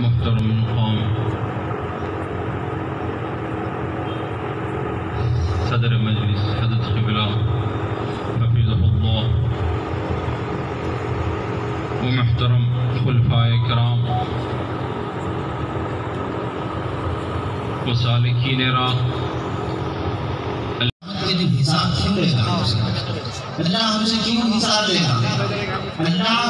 محترم مقام صدر مجلس حضرت قبلة حفظه الله ومحترم خلفاء كرام وسالكين را के لے گا اللہ ہم سے کیوں حساب لے گا اللہ